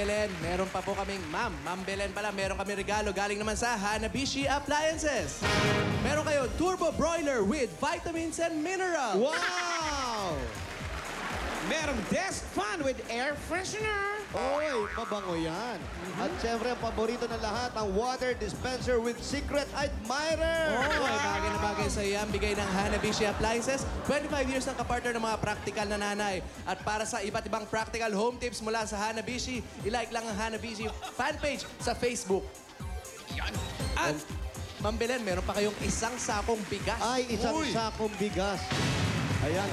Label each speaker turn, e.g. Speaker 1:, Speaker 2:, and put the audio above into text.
Speaker 1: Belen, meron pa po kaming, ma'am, ma'am Belen pala, meron kami regalo galing naman sa Hanabishi Appliances. Meron kayo turbo broiler with vitamins and minerals.
Speaker 2: Wow!
Speaker 3: Merong desk fan with air freshener.
Speaker 2: Oy, mabango yan. At syempre, ang paborito ng lahat, ang water dispenser with secret admirer.
Speaker 1: Oh, ay bagay na bagay sa yan. Bigay ng Hanabishi Appliances. 25 years ng kapartner ng mga practical na nanay. At para sa iba't ibang practical home tips mula sa Hanabishi, ilike lang ang Hanabishi fan page sa Facebook.
Speaker 3: Yan.
Speaker 1: At, Ma'am Belen, meron pa kayong isang sakong bigas.
Speaker 2: Ay, isang
Speaker 3: Uy!
Speaker 2: sakong bigas. Ayan,